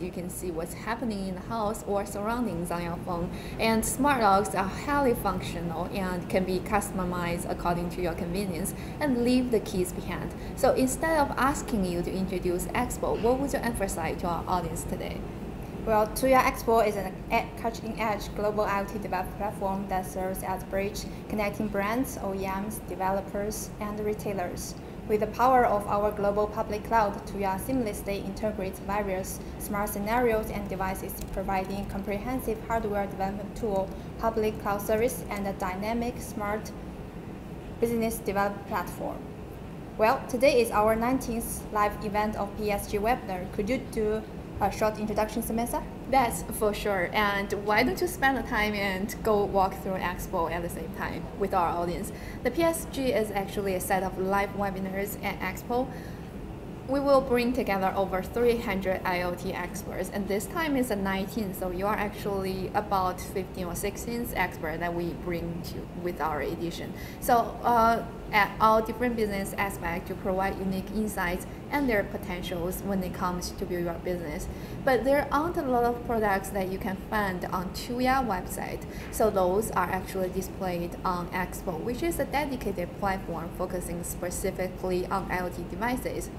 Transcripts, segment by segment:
you can see what's happening in the house or surroundings on your phone. And smart locks are highly functional and can be customized according to your convenience and leave the keys behind. So instead of asking you to introduce Expo, what would you emphasize to our audience today? Well, Tuya Expo is a cutting-edge global IoT development platform that serves as a bridge connecting brands, OEMs, developers, and retailers. With the power of our global public cloud, Tuya seamlessly integrates various smart scenarios and devices, providing comprehensive hardware development tool, public cloud service, and a dynamic smart business development platform. Well, today is our 19th live event of PSG webinar. Could you do a short introduction, Samantha? That's for sure. And why don't you spend the time and go walk through Expo at the same time with our audience? The PSG is actually a set of live webinars at Expo we will bring together over 300 IoT experts, and this time is a 19, so you are actually about 15 or 16 experts that we bring to with our edition. So uh, at all different business aspects to provide unique insights and their potentials when it comes to build your business. But there aren't a lot of products that you can find on Tuya website, so those are actually displayed on Expo, which is a dedicated platform focusing specifically on IoT devices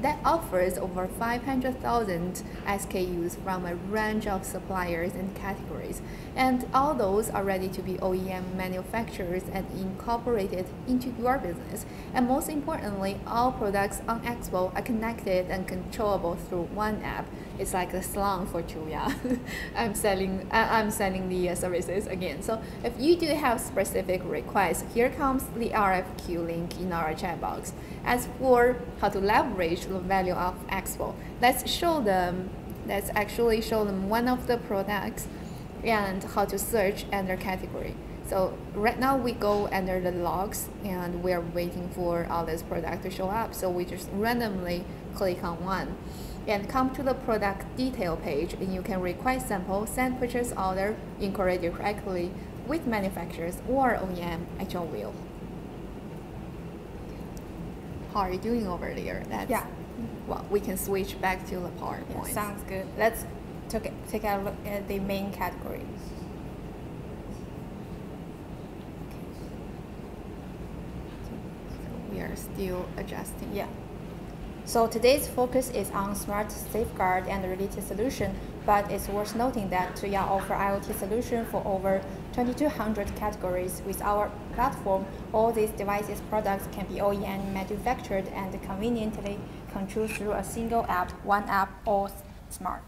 that offers over 500,000 SKUs from a range of suppliers and categories. And all those are ready to be OEM manufacturers and incorporated into your business. And most importantly, all products on Expo are connected and controllable through one app. It's like a slang for Tuya. I'm selling I'm selling the uh, services again. So if you do have specific requests, here comes the RFQ link in our chat box. As for how to leverage the value of Expo, let's show them. Let's actually show them one of the products and how to search under category. So right now we go under the logs and we're waiting for all this product to show up. So we just randomly click on one and come to the product detail page and you can request sample, send purchase order, inquiry directly with manufacturers or OEM at your will. How are you doing over there? That's, yeah. Well, we can switch back to the PowerPoint. Yeah, sounds good. Let's take, take a look at the main categories. we are still adjusting. Yeah. So today's focus is on smart safeguard and related solution, but it's worth noting that Tuya offer IoT solution for over 2200 categories. With our platform, all these devices products can be OEM manufactured and conveniently controlled through a single app, one app, or smart.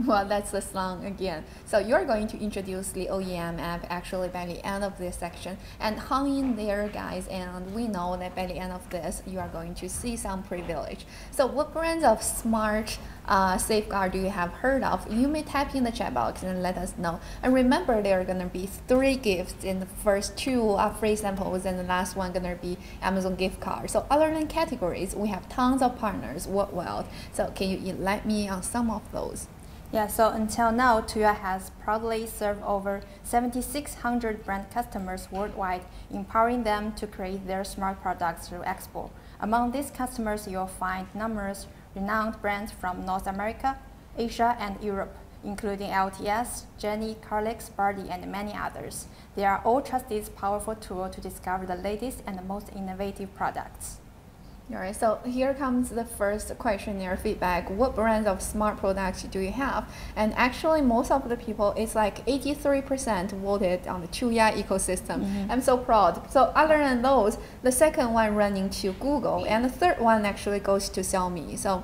Well, that's the song again. So you're going to introduce the OEM app actually by the end of this section and hang in there guys and we know that by the end of this you are going to see some privilege. So what brands of smart uh, safeguard do you have heard of? You may type in the chat box and let us know. And remember there are going to be three gifts in the first two are free samples and the last one going to be Amazon gift card. So other than categories, we have tons of partners worldwide. So can you let me on some of those? Yeah, so until now, Tuya has proudly served over 7,600 brand customers worldwide, empowering them to create their smart products through Expo. Among these customers, you'll find numerous renowned brands from North America, Asia, and Europe, including LTS, Jenny, Carlex, Bardi, and many others. They are all trusted, powerful tools to discover the latest and most innovative products. All right, so here comes the first questionnaire feedback. What brands of smart products do you have? And actually, most of the people, it's like 83% voted on the Tuya ecosystem. Mm -hmm. I'm so proud. So other than those, the second one running to Google, and the third one actually goes to Xiaomi. So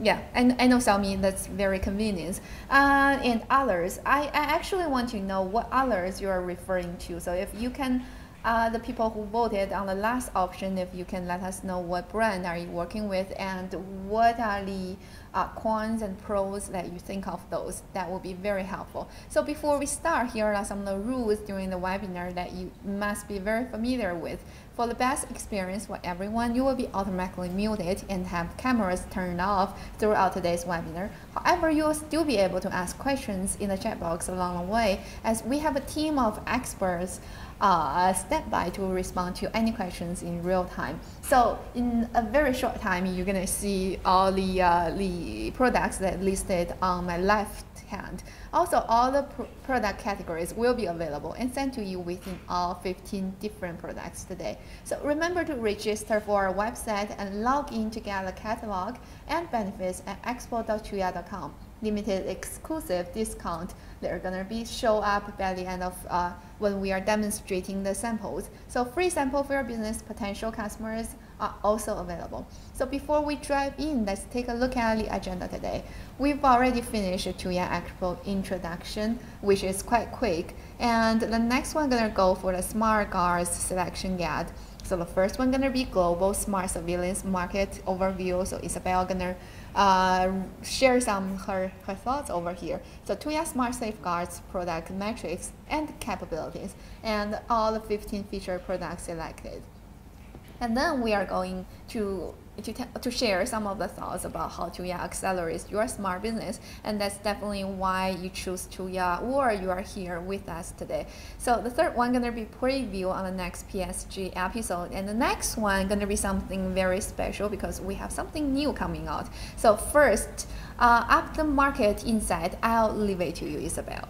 yeah, and I know Xiaomi, that's very convenient. Uh, and others, I, I actually want to know what others you are referring to. So if you can uh, the people who voted on the last option, if you can let us know what brand are you working with and what are the uh, cons and pros that you think of those, that will be very helpful. So before we start, here are some of the rules during the webinar that you must be very familiar with. For the best experience for everyone, you will be automatically muted and have cameras turned off throughout today's webinar. However, you will still be able to ask questions in the chat box along the way as we have a team of experts uh, step by to respond to any questions in real time. So in a very short time, you're gonna see all the uh, the products that listed on my left hand. Also, all the pr product categories will be available and sent to you within all 15 different products today. So remember to register for our website and log in to get the catalog and benefits at expo.tuya.com. Limited exclusive discount. They're gonna be show up by the end of uh, when we are demonstrating the samples. So free sample for your business potential customers are also available. So before we dive in, let's take a look at the agenda today. We've already finished Tuya Expo introduction, which is quite quick. And the next one gonna go for the Smart Guards selection guide. So the first one gonna be global smart surveillance market overview. So Isabel gonna uh, share some her, her thoughts over here. So Tuya Smart Safeguards product metrics and capabilities, and all the 15 feature products selected. And then we are going to to, to share some of the thoughts about how Tuya accelerates your smart business. And that's definitely why you choose Tuya or you are here with us today. So the third one gonna be preview on the next PSG episode. And the next one gonna be something very special because we have something new coming out. So first, uh, up the market insight, I'll leave it to you, Isabel.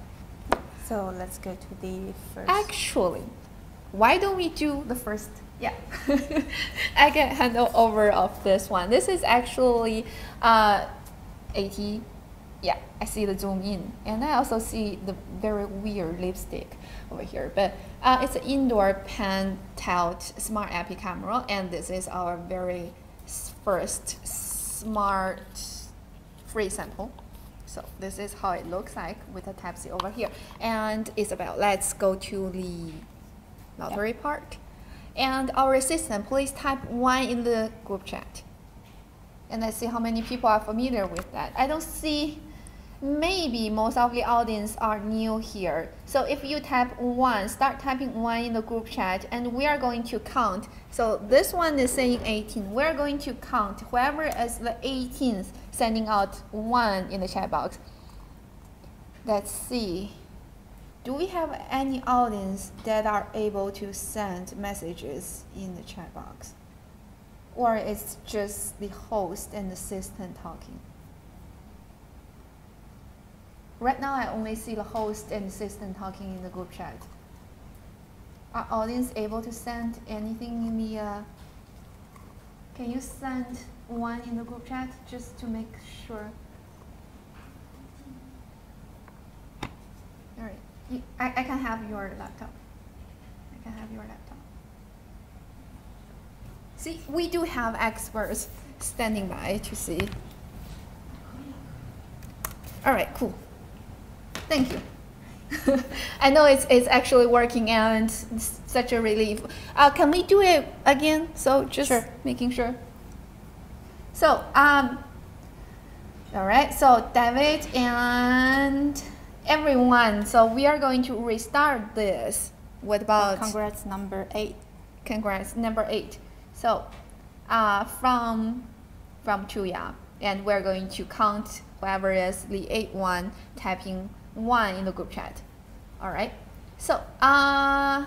So let's go to the first. Actually, why don't we do the first yeah, I can handle over of this one. This is actually uh, 80. Yeah, I see the zoom in, and I also see the very weird lipstick over here. But uh, it's an indoor pan tilt smart IP camera, and this is our very first smart free sample. So this is how it looks like with the Type C over here. And Isabel, let's go to the lottery yeah. part. And our assistant, please type one in the group chat. And let's see how many people are familiar with that. I don't see, maybe most of the audience are new here. So if you type one, start typing one in the group chat and we are going to count. So this one is saying 18. We're going to count whoever is the 18th sending out one in the chat box. Let's see do we have any audience that are able to send messages in the chat box? Or it's just the host and assistant talking? Right now, I only see the host and assistant talking in the group chat. Are audience able to send anything in the, uh, can you send one in the group chat just to make sure? I, I can have your laptop. I can have your laptop. See, we do have experts standing by to see. All right, cool. Thank you. I know it's, it's actually working and it's such a relief. Uh, can we do it again? So just sure. making sure. So, um, all right, so David and everyone. So we are going to restart this. What about? Congrats number eight. Congrats number eight. So uh, from from Tuya, and we're going to count whoever is the eight one typing one in the group chat. All right. So uh,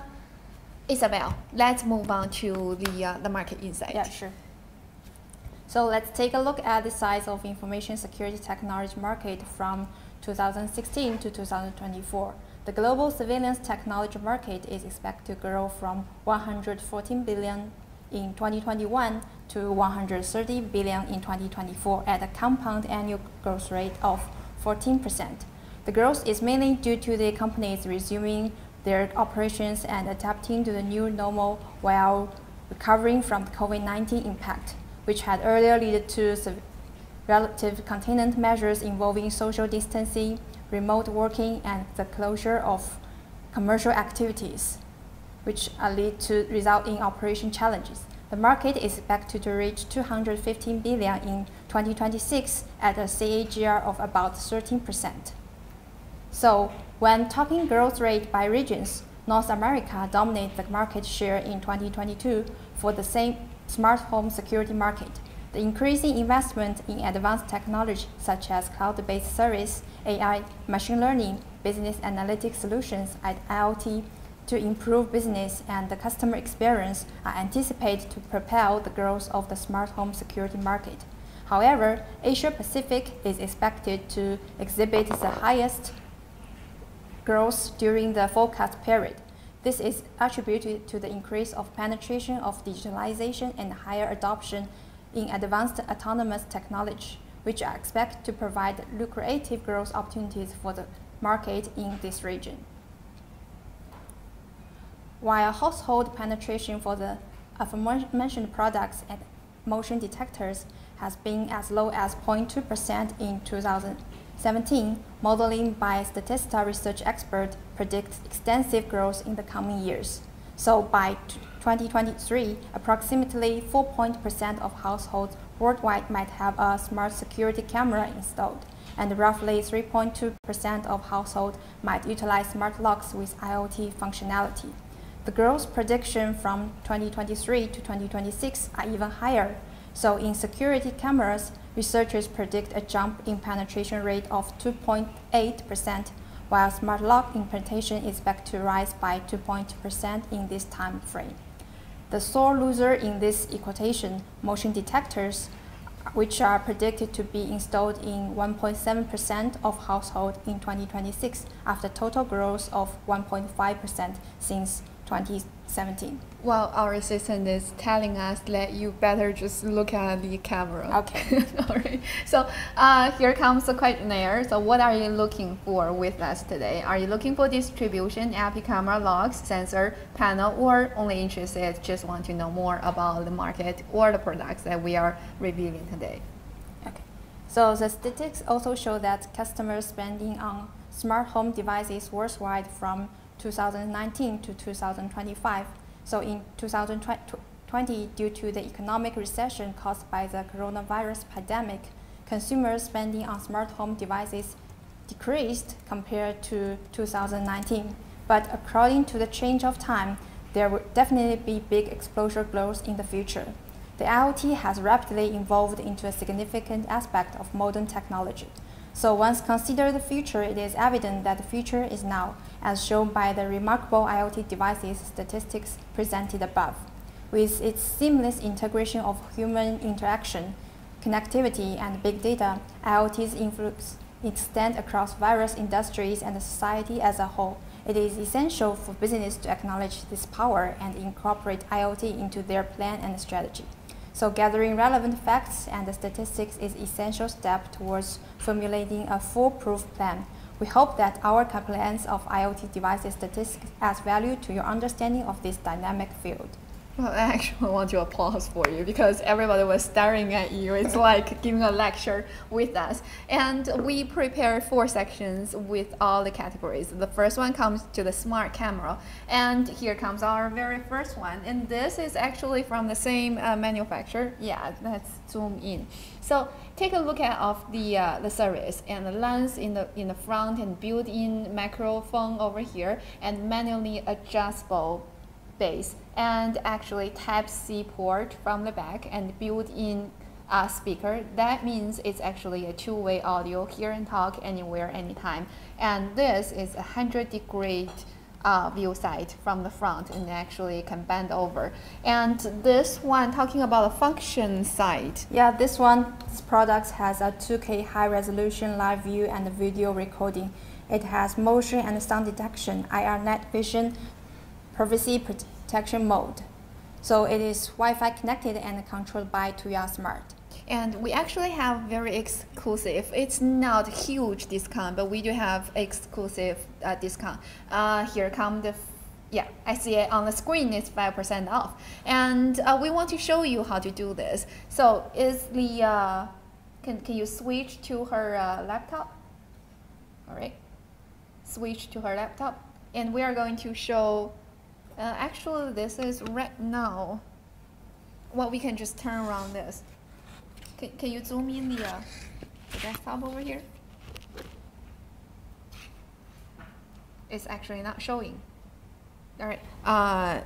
Isabel, let's move on to the uh, the market insight. Yeah, sure. So let's take a look at the size of information security technology market from 2016 to 2024. The global surveillance technology market is expected to grow from 114 billion in 2021 to 130 billion in 2024 at a compound annual growth rate of 14%. The growth is mainly due to the companies resuming their operations and adapting to the new normal while recovering from the COVID-19 impact, which had earlier led to relative containment measures involving social distancing, remote working, and the closure of commercial activities, which lead to result in operation challenges. The market is expected to reach 215 billion in 2026 at a CAGR of about 13%. So, when talking growth rate by regions, North America dominates the market share in 2022 for the same smart home security market, the increasing investment in advanced technology such as cloud-based service, AI, machine learning, business analytics solutions, and IoT to improve business and the customer experience are anticipated to propel the growth of the smart home security market. However, Asia Pacific is expected to exhibit the highest growth during the forecast period. This is attributed to the increase of penetration of digitalization and higher adoption in advanced autonomous technology, which are expected to provide lucrative growth opportunities for the market in this region. While household penetration for the aforementioned products and motion detectors has been as low as 0.2% in 2017, modeling by Statista research expert predicts extensive growth in the coming years. So by 2023, approximately 4% of households worldwide might have a smart security camera installed, and roughly 3.2% of households might utilize smart locks with IoT functionality. The growth prediction from 2023 to 2026 are even higher. So in security cameras, researchers predict a jump in penetration rate of 2.8%, while smart lock implementation is expected to rise by 2.2% in this time frame. The sole loser in this equation, motion detectors, which are predicted to be installed in 1.7% of households in 2026 after total growth of 1.5% since 2017. Well, our assistant is telling us that you better just look at the camera. Okay. All right. So uh, here comes the questionnaire. So what are you looking for with us today? Are you looking for distribution, API camera logs, sensor panel, or only interested, just want to know more about the market or the products that we are reviewing today? Okay. So the statistics also show that customers spending on smart home devices worldwide from 2019 to 2025. So in 2020, due to the economic recession caused by the coronavirus pandemic, consumer spending on smart home devices decreased compared to 2019. But according to the change of time, there will definitely be big exposure growth in the future. The IoT has rapidly evolved into a significant aspect of modern technology. So once consider the future, it is evident that the future is now, as shown by the remarkable IoT devices statistics presented above. With its seamless integration of human interaction, connectivity, and big data, IoT's influence extends across various industries and society as a whole. It is essential for business to acknowledge this power and incorporate IoT into their plan and strategy. So gathering relevant facts and statistics is essential step towards formulating a foolproof plan. We hope that our compliance of IoT devices statistics adds value to your understanding of this dynamic field. Well, I actually want to applause for you because everybody was staring at you. It's like giving a lecture with us. And we prepared four sections with all the categories. The first one comes to the smart camera. And here comes our very first one. And this is actually from the same uh, manufacturer. Yeah, let's zoom in. So take a look at of the uh, the series and the lens in the in the front and built-in microphone over here and manually adjustable base and actually Type-C port from the back and built-in uh, speaker. That means it's actually a two-way audio, hear and talk anywhere, anytime. And this is a 100 degree uh, view side from the front and actually can bend over. And this one, talking about a function side. Yeah, this one, this product has a 2K high resolution live view and video recording. It has motion and sound detection, IR night vision, privacy protection mode. So it is Wi-Fi connected and controlled by Tuya Smart. And we actually have very exclusive. It's not huge discount, but we do have exclusive uh, discount. Uh, here come the yeah, I see it on the screen. It's five percent off, and uh, we want to show you how to do this. So is the uh, can can you switch to her uh, laptop? All right, switch to her laptop, and we are going to show uh, actually, this is right now. Well, we can just turn around this. Can, can you zoom in the, uh, the desktop over here? It's actually not showing. All right. Uh,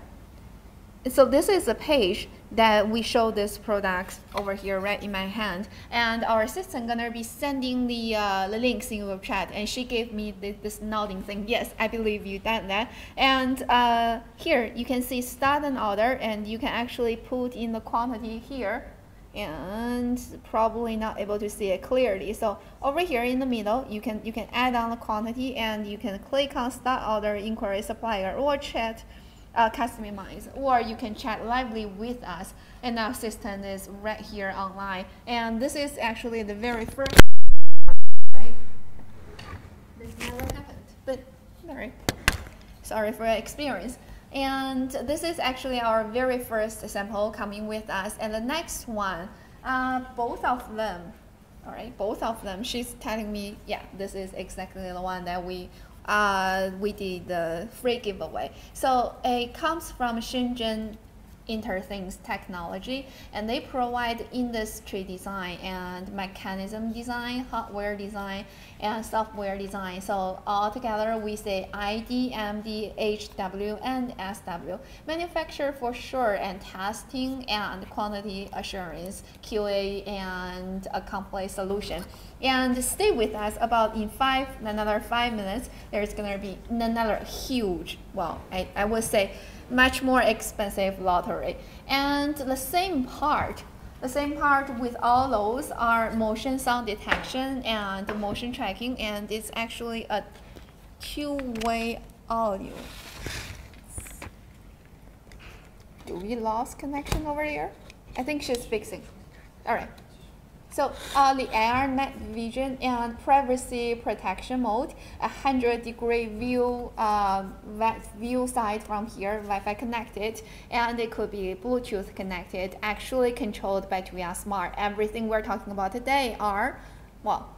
so this is a page that we show this product over here right in my hand and our assistant gonna be sending the, uh, the links in your chat and she gave me this, this nodding thing yes I believe you done that and uh, here you can see start an order and you can actually put in the quantity here and probably not able to see it clearly. So over here in the middle, you can you can add on the quantity and you can click on start order inquiry supplier or chat uh, customize. Or you can chat lively with us and our assistant is right here online. And this is actually the very first right? This never happened. But sorry. Sorry for your experience and this is actually our very first sample coming with us. And the next one, uh, both of them, all right, both of them, she's telling me, yeah, this is exactly the one that we uh, we did the free giveaway. So it comes from Shenzhen Interthings technology, and they provide industry design and mechanism design, hardware design, and software design. So all together we say ID, MD, HW, and SW. Manufacture for sure, and testing and quantity assurance, QA, and a complete solution. And stay with us about in five, another five minutes, there's gonna be another huge, well, I, I would say much more expensive lottery. And the same part, the same part with all those are motion sound detection and motion tracking, and it's actually a two-way audio. Do we lost connection over here? I think she's fixing. All right. So uh, the IR night vision and privacy protection mode, a 100 degree view uh, view side from here, Wi-Fi connected, and it could be Bluetooth connected, actually controlled by Tuya Smart. Everything we're talking about today are, well,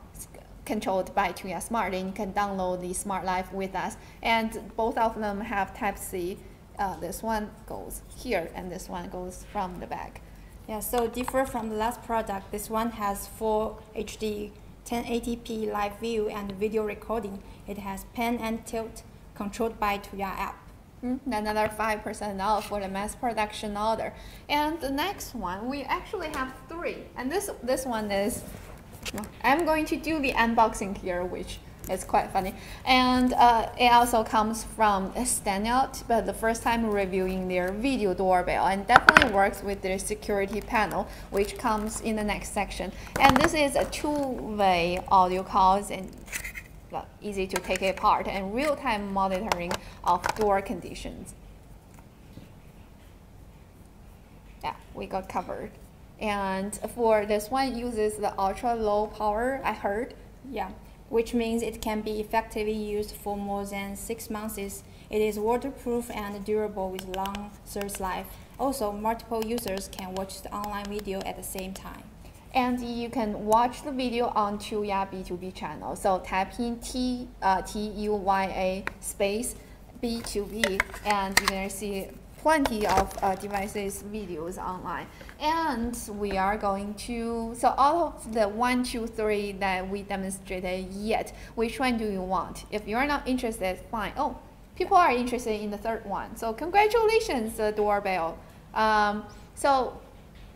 controlled by Tuya Smart, and you can download the Smart Life with us. And both of them have Type-C. Uh, this one goes here, and this one goes from the back. Yeah, so different from the last product, this one has full HD 1080p live view and video recording. It has pan and tilt controlled by Tuya app. Mm, another 5% off for the mass production order. And the next one, we actually have three. And this, this one is, I'm going to do the unboxing here, which it's quite funny. And uh, it also comes from Standout, but the first time reviewing their video doorbell and definitely works with their security panel, which comes in the next section. And this is a two-way audio calls and easy to take apart and real-time monitoring of door conditions. Yeah, we got covered. And for this one uses the ultra low power, I heard. Yeah which means it can be effectively used for more than six months. It is waterproof and durable with long service life. Also, multiple users can watch the online video at the same time. And you can watch the video on Tuya B2B channel. So type in T, uh, T-U-Y-A space B2B and you're gonna see plenty of uh, devices videos online. And we are going to so all of the one two three that we demonstrated yet which one do you want? If you're not interested fine. Oh people are interested in the third one. So congratulations the doorbell. Um, so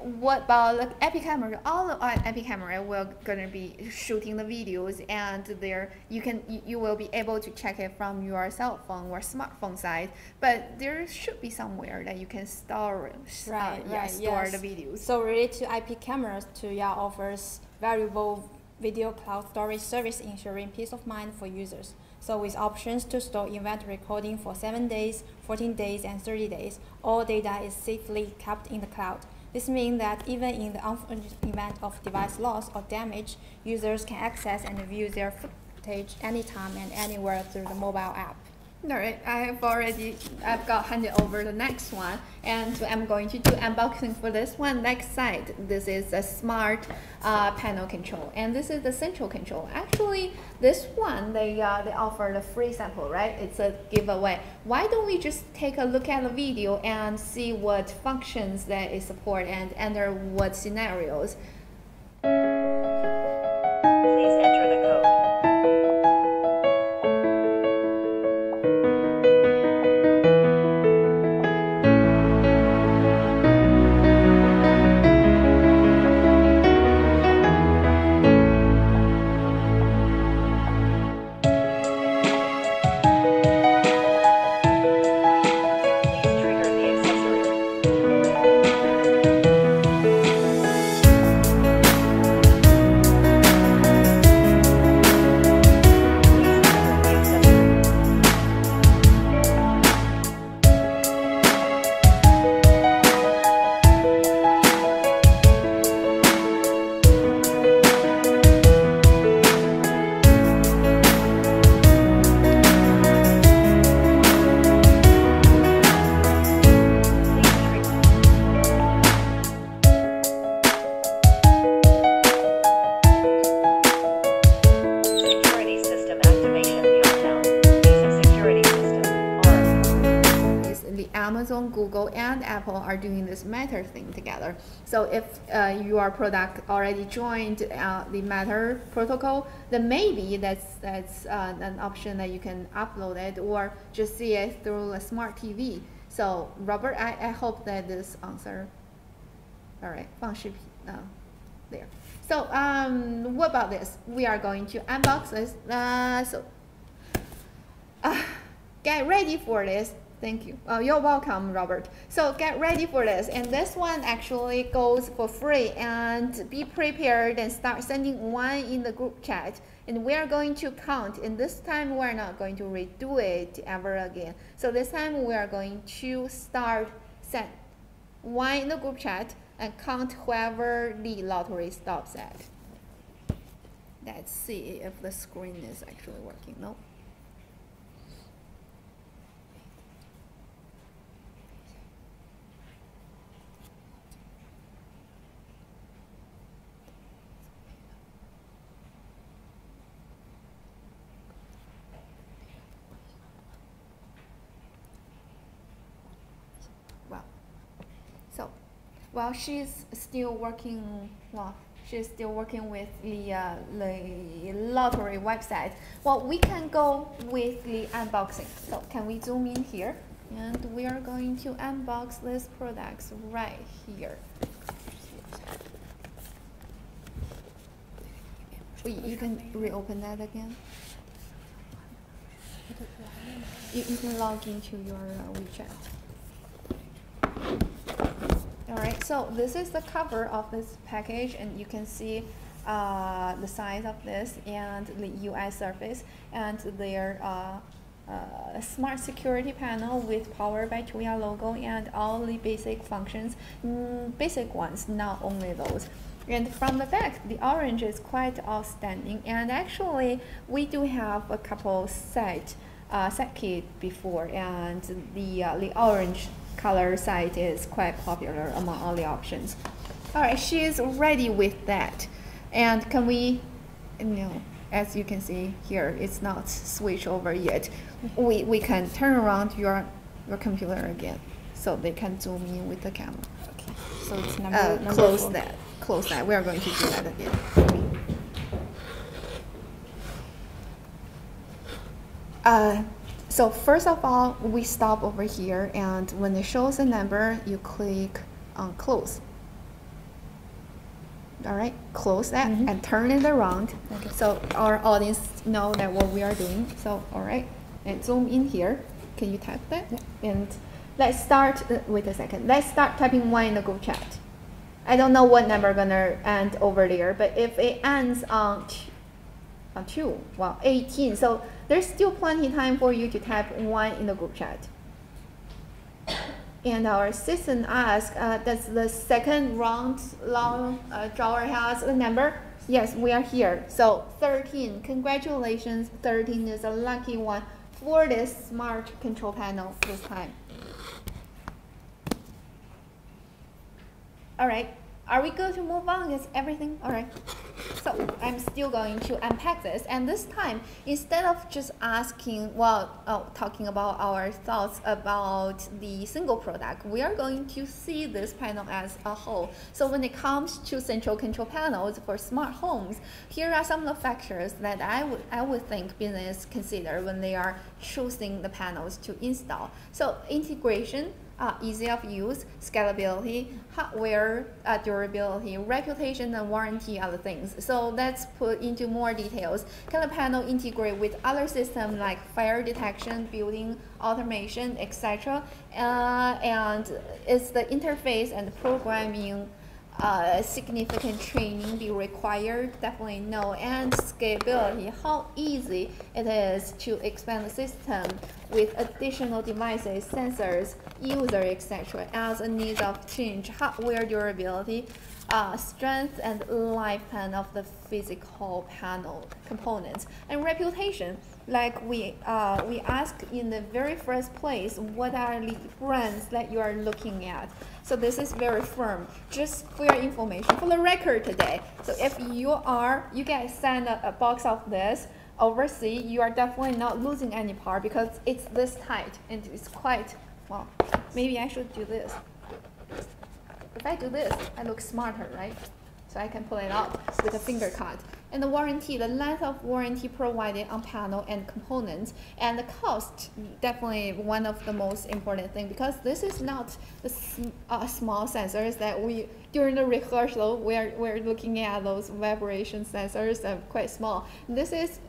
what about the Epic camera? All of our Epic camera will gonna be shooting the videos, and there you can you, you will be able to check it from your cell phone or smartphone side. But there should be somewhere that you can store uh, right, uh, yeah, right, store yes. the videos. So related to IP cameras, Tuya offers valuable video cloud storage service, ensuring peace of mind for users. So with options to store event recording for 7 days, 14 days, and 30 days, all data is safely kept in the cloud. This means that even in the unfortunate event of device loss or damage, users can access and view their footage anytime and anywhere through the mobile app. All right, I have already, I've got handed over the next one, and I'm going to do unboxing for this one. Next side, this is a smart uh, panel control, and this is the central control. Actually, this one, they, uh, they offer the free sample, right? It's a giveaway. Why don't we just take a look at the video and see what functions that it support and under what scenarios? Matter thing together. So if uh, your product already joined uh, the Matter protocol, then maybe that's that's uh, an option that you can upload it or just see it through a smart TV. So Robert, I, I hope that this answer. All right, 放视频 uh, there. So um, what about this? We are going to unbox this. Uh, so uh, get ready for this. Thank you. Uh, you're welcome, Robert. So get ready for this. And this one actually goes for free. And be prepared and start sending one in the group chat. And we are going to count. And this time we're not going to redo it ever again. So this time we are going to start send one in the group chat and count whoever the lottery stops at. Let's see if the screen is actually working. No. Well, she's still working. Well, she's still working with the uh, the lottery website. Well, we can go with the unboxing. So can we zoom in here? And we are going to unbox these products right here. You can reopen that again. You, you can log into your uh, WeChat. All right, so this is the cover of this package and you can see uh, the size of this and the UI surface and their uh, uh, smart security panel with powered by Tuya logo and all the basic functions, mm, basic ones, not only those. And from the back, the orange is quite outstanding. And actually, we do have a couple set, uh, set kit before, and the uh, the orange color site is quite popular among all the options. All right, she is ready with that. And can we, you know, as you can see here, it's not switch over yet. We, we can turn around your, your computer again so they can zoom in with the camera. Okay, so it's number, uh, number close four. that, close that. We are going to do that again. Uh, so first of all, we stop over here and when it shows a number, you click on close. All right, close that Mhm. and turn it around. Okay. So our audience know that what we are doing. So all right, and zoom in here. Can you type that? And let's start, uh, wait a second. Let's start typing one in the group chat. I don't know what number gonna end over there, but if it ends on t- on two, well, 18. So there's still plenty of time for you to type one in the group chat. And our assistant asked, uh, does the second round long uh, drawer has a number? Yes, we are here. So 13, congratulations, 13 is a lucky one for this smart control panel this time. All right, are we good to move on? Is everything all right? So I'm still going to unpack this, and this time instead of just asking, well, uh, talking about our thoughts about the single product, we are going to see this panel as a whole. So when it comes to central control panels for smart homes, here are some of the factors that I would I would think business consider when they are choosing the panels to install. So integration uh, easy of use, scalability, hardware uh, durability, reputation, and warranty are the things. So let's put into more details. Can the panel integrate with other systems like fire detection, building automation, etc.? Uh, and is the interface and programming uh, significant training be required? Definitely no. And scalability, how easy it is to expand the system with additional devices, sensors, user, etc. as a need of change, hardware durability, uh, strength and lifespan of the physical panel components, and reputation. Like we uh, we ask in the very first place, what are the brands that you are looking at? So this is very firm. Just for your information, for the record today. So if you are, you guys send a, a box of this overseas, you are definitely not losing any part because it's this tight and it's quite well maybe I should do this. If I do this, I look smarter, right? So I can pull it out with a finger cut. And the warranty, the length of warranty provided on panel and components, and the cost, definitely one of the most important thing because this is not the sm uh, small sensors that we, during the rehearsal, we're, we're looking at those vibration sensors that are quite small. This is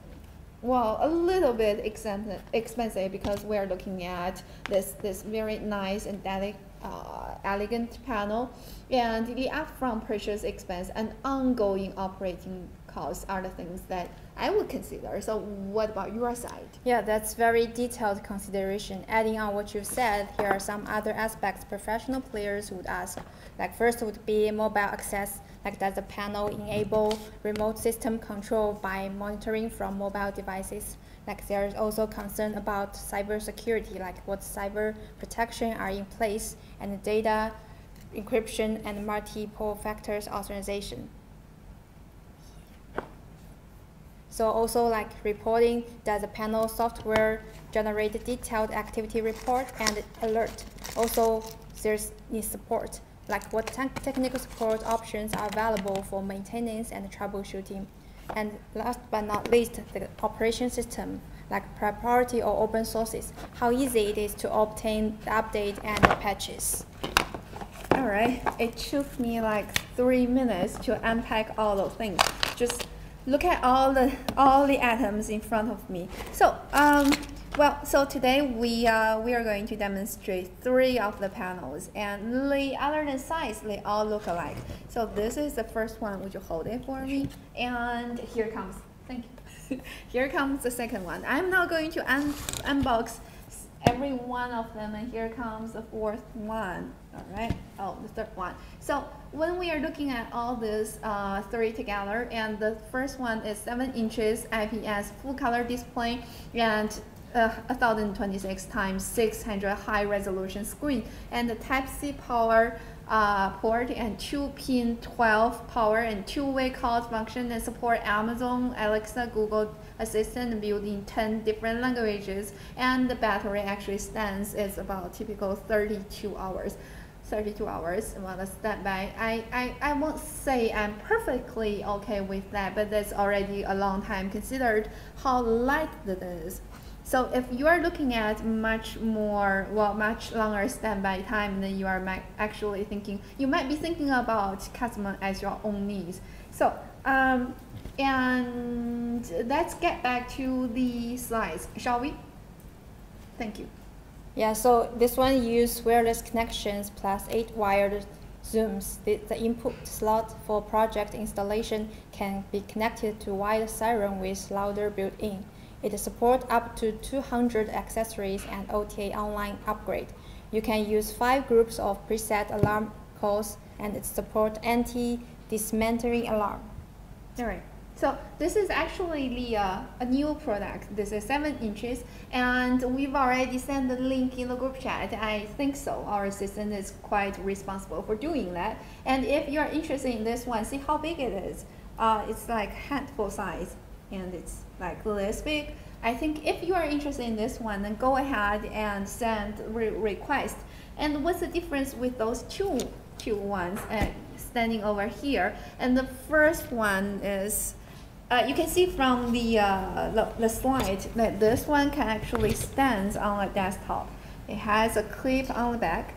well, a little bit expensive because we're looking at this, this very nice and delicate uh, elegant panel, and the upfront purchase expense and ongoing operating costs are the things that I would consider. So what about your side? Yeah, that's very detailed consideration. Adding on what you said, here are some other aspects professional players would ask. Like first would be mobile access, like does the panel enable remote system control by monitoring from mobile devices? Like there's also concern about cybersecurity, like what cyber protection are in place and data encryption and multiple factors authorization. So also like reporting does the panel software generate detailed activity report and alert. Also there's need support, like what te technical support options are available for maintenance and troubleshooting. And last but not least, the operation system, like proprietary or open sources, how easy it is to obtain the update and the patches. All right, it took me like three minutes to unpack all those things. Just look at all the all the atoms in front of me. So, um, well, so today we uh, we are going to demonstrate three of the panels, and the other than size, they all look alike. So this is the first one. Would you hold it for me? And here comes. Thank you. here comes the second one. I'm now going to un unbox every one of them, and here comes the fourth one. All right. Oh, the third one. So when we are looking at all these uh, three together, and the first one is seven inches IPS full color display, and uh, 1026 times 600 high resolution screen and the type C power uh, port and two pin 12 power and two-way call function and support Amazon, Alexa, Google Assistant built in 10 different languages and the battery actually stands is about typical 32 hours. 32 hours while the standby. I, I, I won't say I'm perfectly okay with that, but that's already a long time considered how light it is. So if you are looking at much more, well, much longer standby time, than you are actually thinking, you might be thinking about customer as your own needs. So, um, and let's get back to the slides, shall we? Thank you. Yeah, so this one use wireless connections plus eight wired zones. The, the input slot for project installation can be connected to wired siren with louder built-in. It supports up to 200 accessories and OTA online upgrade. You can use five groups of preset alarm calls and it supports anti-dismantling alarm. All right. So this is actually the uh, a new product. This is seven inches, and we've already sent the link in the group chat. I think so. Our assistant is quite responsible for doing that. And if you're interested in this one, see how big it is. Uh, it's like handful size and it's like this big. I think if you are interested in this one, then go ahead and send re request. And what's the difference with those two two ones uh, standing over here? And the first one is, uh, you can see from the, uh, the, the slide that this one can actually stand on a desktop. It has a clip on the back,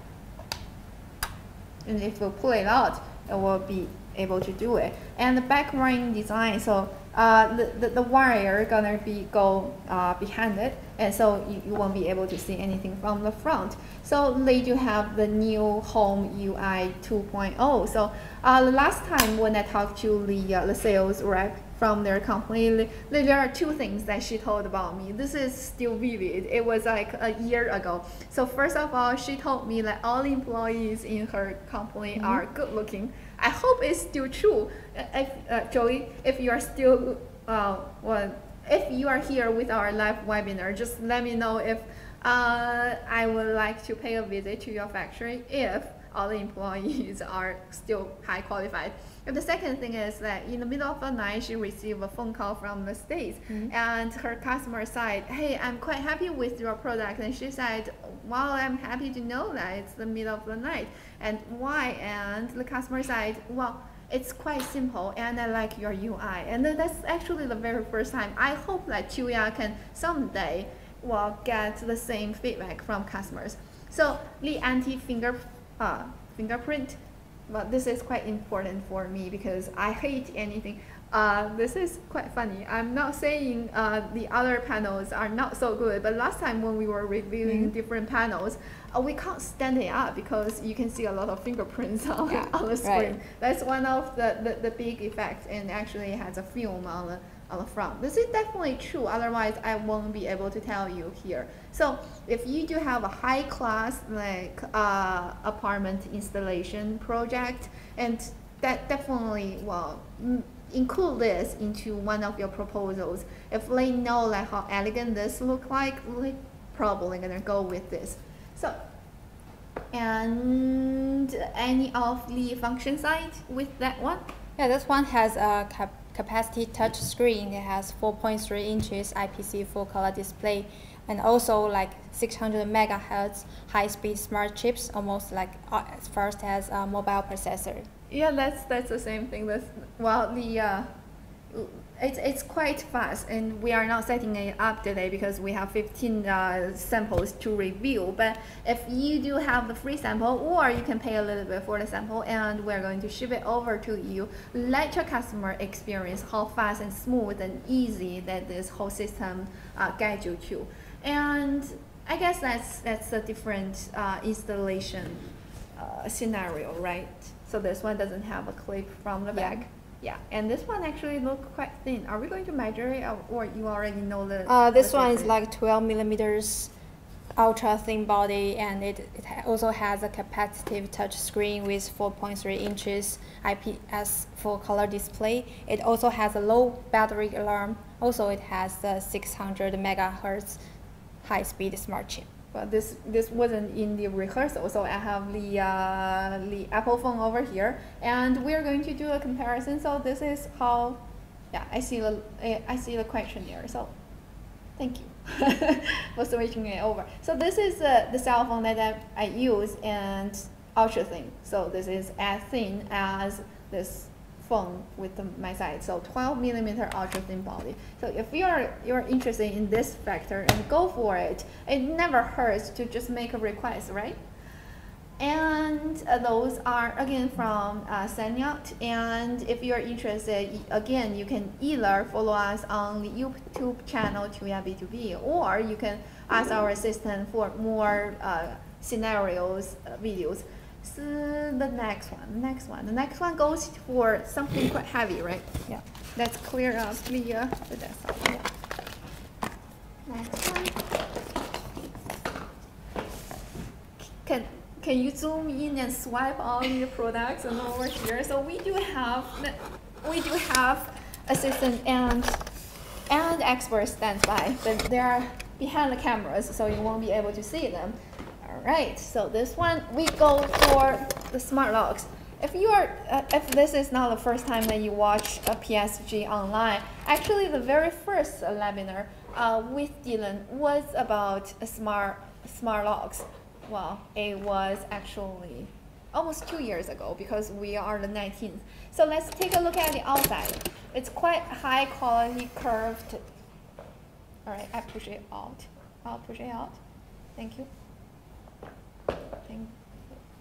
and if you pull it out, it will be able to do it. And the back design, so uh, the, the, the, wire gonna be go uh, behind it and so you, you won't be able to see anything from the front. So they do have the new Home UI 2.0. So uh, the last time when I talked to the, uh, the sales rep from their company, there are two things that she told about me. This is still vivid. It was like a year ago. So first of all, she told me that all employees in her company mm -hmm. are good looking I hope it's still true. Uh, if, uh, Joey, if you are still, uh, well, if you are here with our live webinar, just let me know if uh, I would like to pay a visit to your factory if all the employees are still high qualified. And the second thing is that in the middle of the night, she received a phone call from the States mm -hmm. and her customer said, hey, I'm quite happy with your product. And she said, well, I'm happy to know that it's the middle of the night. And why? And the customer side, well, it's quite simple and I like your UI. And that's actually the very first time. I hope that Tuya can someday will get the same feedback from customers. So the anti-finger uh, fingerprint, well, this is quite important for me because I hate anything. Uh, this is quite funny. I'm not saying uh, the other panels are not so good, but last time when we were reviewing mm -hmm. different panels, uh, we can't stand it up because you can see a lot of fingerprints on, yeah, on the screen. Right. That's one of the, the, the big effects and actually has a film on the, on the front. This is definitely true, otherwise I won't be able to tell you here. So if you do have a high class like uh, apartment installation project, and that definitely will include this into one of your proposals. If they know like how elegant this look like, they probably gonna go with this. So, and any of the function side with that one? Yeah, this one has a cap capacity touch screen. It has 4.3 inches IPS full color display and also like 600 megahertz high-speed smart chips, almost like uh, as fast as a mobile processor. Yeah, that's that's the same thing. That's well, the uh, it's, it's quite fast and we are not setting it up today because we have 15 uh, samples to review but if you do have the free sample or you can pay a little bit for the sample and we're going to ship it over to you let your customer experience how fast and smooth and easy that this whole system uh, guides you to and I guess that's that's a different uh, installation uh, scenario right so this one doesn't have a clip from the yeah. back yeah, and this one actually look quite thin. Are we going to measure it, or, you already know the? Uh, this the one is like 12 millimeters, ultra thin body, and it, it also has a capacitive touch screen with 4.3 inches IPS full color display. It also has a low battery alarm. Also, it has the 600 megahertz high-speed smart chip but this this wasn't in the rehearsal so I have the uh, the Apple phone over here. And we're going to do a comparison so this is how yeah I see the I see the questionnaire so thank you for switching it over. So this is uh, the cell phone that I, I use and ultra thin. So this is as thin as this phone with the, my side. So 12 millimeter ultra thin body. So if you're you're interested in this factor and go for it, it never hurts to just make a request, right? And uh, those are again from uh, Staniot. And if you're interested, again, you can either follow us on the YouTube channel Tuya B2B, or you can ask our assistant for more uh, scenarios uh, videos. So the next one, next one. The next one goes for something quite heavy, right? Yeah. Let's clear up the, uh, the desktop. Yeah. Next one. Can, can you zoom in and swipe all the products and over here? So we do have, we do have assistant and, and expert standby, but they are behind the cameras, so you won't be able to see them. Right, so this one, we go for the smart locks. If you are, uh, if this is not the first time that you watch a PSG online, actually the very first webinar uh, with Dylan was about smart, smart locks. Well, it was actually almost two years ago because we are the 19th. So let's take a look at the outside. It's quite high quality curved. All right, I push it out. I'll push it out. Thank you think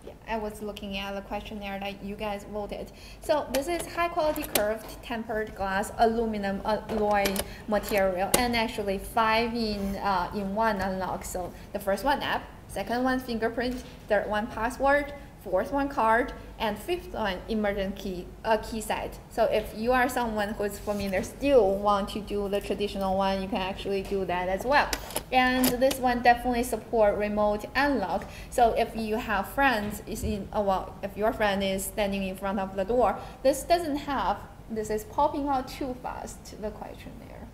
yeah, I was looking at the questionnaire that you guys voted. So this is high quality curved tempered glass aluminum alloy material and actually five in uh, in one unlock. So the first one app, second one fingerprint, third one password, fourth one card, and fifth one emergent key uh, key set. So if you are someone who's familiar, still want to do the traditional one, you can actually do that as well. And this one definitely support remote unlock. So if you have friends is in uh, well, if your friend is standing in front of the door, this doesn't have this is popping out too fast. The questionnaire.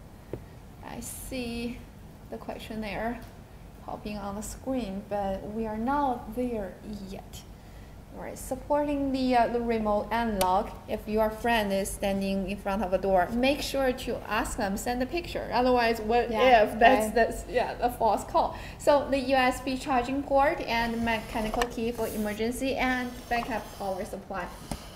I see the questionnaire popping on the screen, but we are not there yet. Right, supporting the, uh, the remote unlock. If your friend is standing in front of a door, make sure to ask them send a picture. Otherwise, what Yeah, if that's right. that's yeah a false call? So the USB charging port and mechanical key for emergency and backup power supply.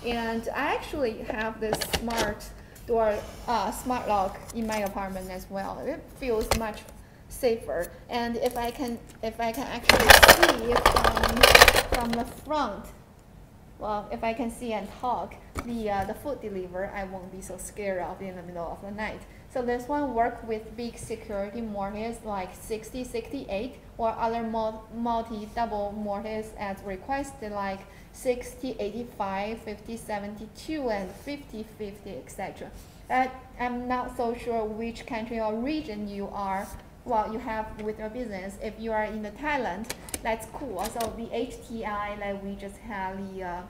And I actually have this smart door, uh, smart lock in my apartment as well. It feels much safer. And if I can, if I can actually see from from the front, well, if I can see and talk, the uh, the food deliver, I won't be so scared of in the middle of the night. So this one work with big security mortise like 60, 68 or other multi double mortise as requested like 60, 85, 50, 72 and 50, 50, etc. I'm not so sure which country or region you are, well, you have with your business. If you are in the Thailand, that's cool. So the HTI, like we just had the, uh,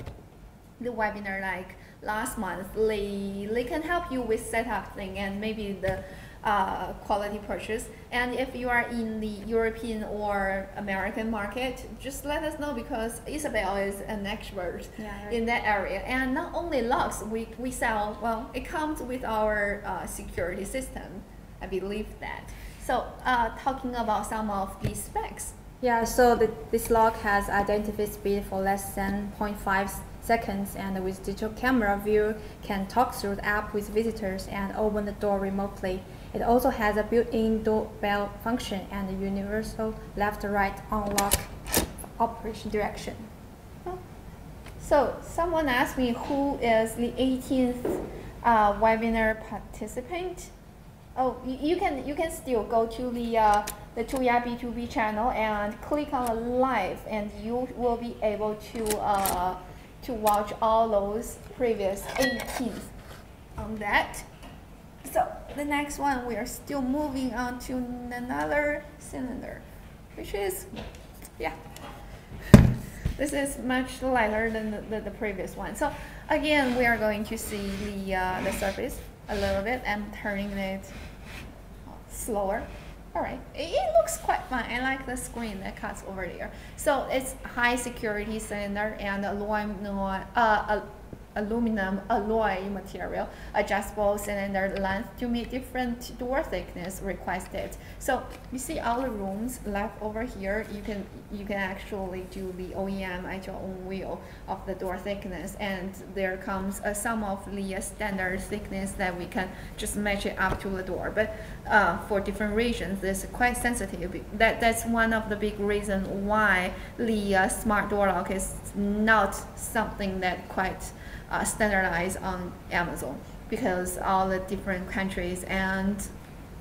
the webinar like last month, they, they can help you with setup thing and maybe the uh, quality purchase. And if you are in the European or American market, just let us know because Isabel is an expert Yeah, in that area. And not only locks, we, we sell, well, it comes with our uh, security system. I believe that. So uh, talking about some of these specs. Yeah, so the, this lock has identity speed for less than 0.5 seconds and with digital camera view can talk through the app with visitors and open the door remotely. It also has a built-in doorbell function and a universal left-right unlock operation direction. So someone asked me who is the 18th uh, webinar participant. Oh, you can you can still go to the uh, the Tuya B2B channel and click on the live, and you will be able to uh, to watch all those previous 18th on that. So the next one, we are still moving on to another cylinder, which is, yeah, this is much lighter than the, the, the previous one. So again, we are going to see the, uh, the surface a little bit and turning it slower. All right, it, looks quite fine. I like the screen that cuts over there. So it's high security cylinder and uh, uh, aluminum alloy material, adjustable cylinder length to meet different door thickness requested. So you see all the rooms left over here, you can you can actually do the OEM at your own will of the door thickness and there comes uh, some of the uh, standard thickness that we can just match it up to the door. But uh, for different regions, it's quite sensitive. That that's one of the big reasons why the uh, smart door lock is not something that quite uh, standardized on Amazon because all the different countries and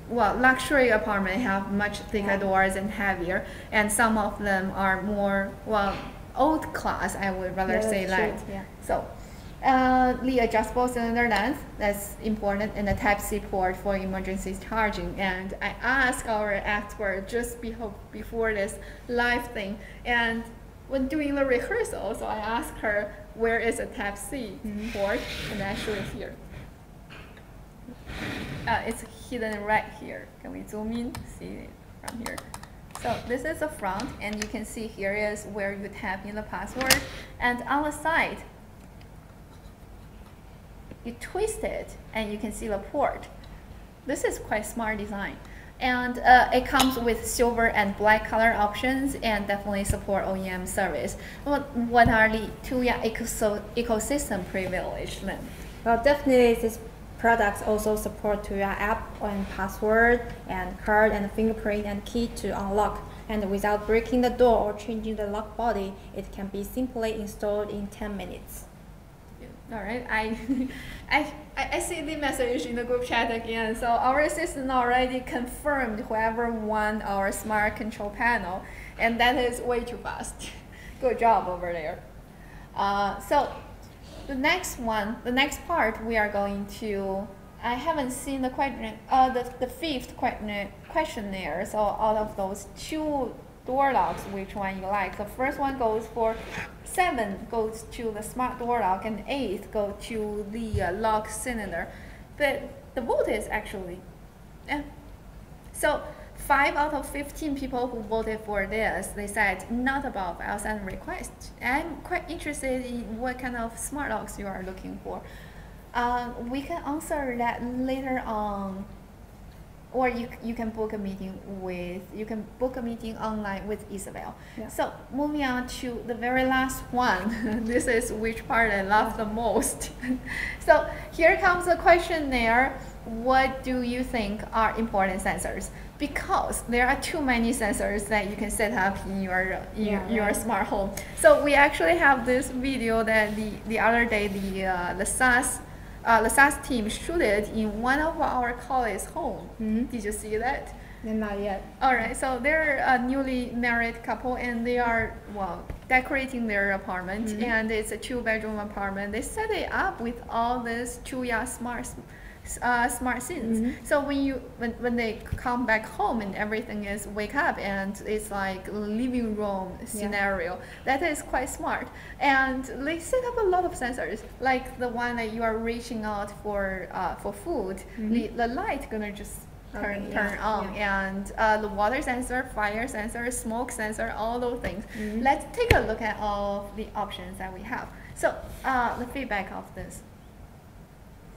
well luxury apartment have much thicker Yeah. doors and heavier and some of them are more well old class I would rather Yeah, say that true, yeah. so uh, the adjustable cylinder length that's important and the type C port for emergency charging and I asked our expert just before, before this live thing and when doing the rehearsal so I asked her where is a type C port and actually here uh, it's hidden right here. Can we zoom in? See it from here. So this is the front, and you can see here is where you tap in the password. And on the side, you twist it, and you can see the port. This is quite smart design. And uh, it comes with silver and black color options and definitely support OEM service. What, what are the Tuya ecoso- ecosystem privilege then? Well, definitely these products also support your app and password and card and fingerprint and key to unlock. And without breaking the door or changing the lock body, it can be simply installed in 10 minutes. All right, I, I, I see the message in the group chat again. So our assistant already confirmed whoever won our smart control panel, and that is way too fast. Good job over there. Uh, so the next one, the next part, we are going to. I haven't seen the question, uh, the, the fifth questionnaire. So out of those two door locks, which one you like? The first one goes for seven goes to the smart door lock, and eight go to the uh, lock cylinder. But the vote is actually, yeah. So five out of 15 people who voted for this, they said not above. A request. I'm quite interested in what kind of smart locks you are looking for. Uh, we can answer that later on or you, you can book a meeting with you can book a meeting online with Isabel. Yeah. So moving on to the very last one. this is which part I love the most. so here comes the questionnaire. What do you think are important sensors? Because there are too many sensors that you can set up in your in yeah, your smart home. So we actually have this video that the, the other day the uh, the SAS uh, the SAS team shooted in one of our colleagues' home. Mm-hmm. Did you see that? Not yet. All right, so they're a newly married couple and they are well decorating their apartment mm-hmm. and it's a two-bedroom apartment. They set it up with all this Tuya smart uh, smart scenes. Mm-hmm. So when you when, when they come back home and everything is wake up and it's like living room scenario, yeah. that is quite smart. And they set up a lot of sensors, like the one that you are reaching out for uh, for food. Mm-hmm. The, the light gonna just turn okay, turn yeah, on yeah. and uh, the water sensor, fire sensor, smoke sensor, all those things. Mm-hmm. Let's take a look at all the options that we have. So uh, the feedback of this.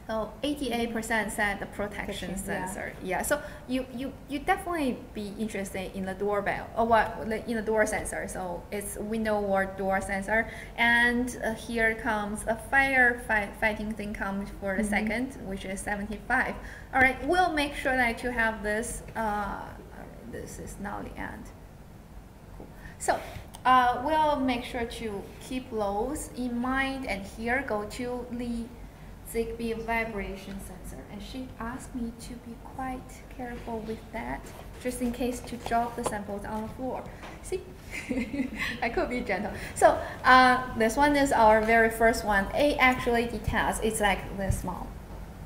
So 88% said the protection sensor. Yeah. yeah. So you, you you definitely be interested in the doorbell or what in the door sensor. So it's window or door sensor. And uh, here comes a fire fight, fighting thing comes for the mm -hmm. second, which is 75. All right. We'll make sure that you have this. Uh, this is now the end. Cool. So uh, we'll make sure to keep those in mind. And here go to the Zigbee vibration sensor. And she asked me to be quite careful with that, just in case to drop the samples on the floor. See, I could be gentle. So uh, this one is our very first one. It actually detects, it's like this small.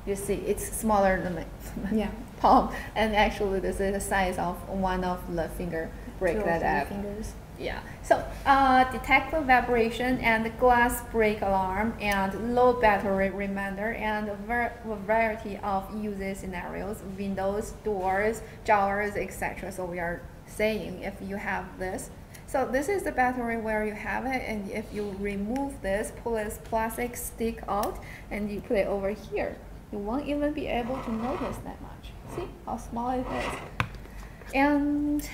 You see, it's smaller than my yeah. palm. And actually this is the size of one of the finger break Two that up. Fingers. Yeah. So uh, detect the vibration and glass break alarm and low battery reminder and a variety of user scenarios, windows, doors, drawers, etc. So we are saying if you have this. So this is the battery where you have it and if you remove this, pull this plastic stick out and you put it over here, you won't even be able to notice that much. See how small it is. And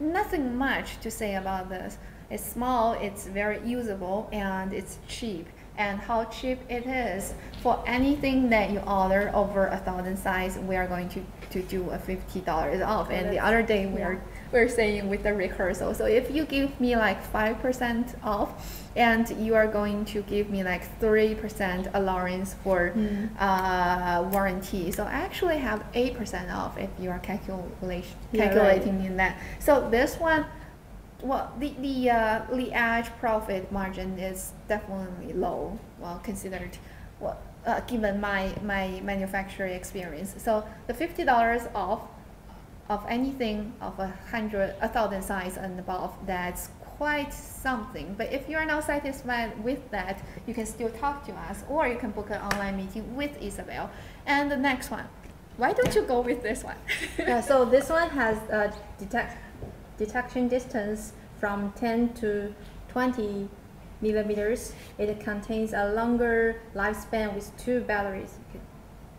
nothing much to say about this. It's small, it's very usable, and it's cheap. And how cheap it is for anything that you order over a thousand size, we are going to, to do a fifty dollars off. And the other day we are we're saying with the rehearsal. So if you give me like five percent off, and you are going to give me like 3% allowance for mm. uh, warranty. So I actually have 8% off if you are calculation, calculating yeah, right. in that. So this one, well, the, the, uh, the edge profit margin is definitely low, well, considered, well, uh, given my, my manufacturing experience. So the $50 off of anything of a hundred, a thousand size and above, that's quite something. But if you are not satisfied with that, you can still talk to us or you can book an online meeting with Isabel. And the next one, why don't you go with this one? yeah, so this one has a detect, detection distance from 10 to 20 millimeters. It contains a longer lifespan with two batteries.